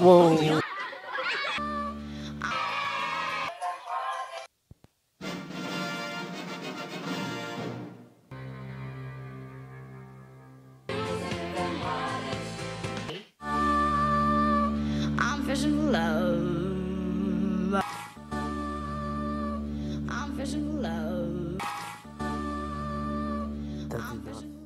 Whoa. I'm fishing for love. I'm fishing for love. I'm fishing for love.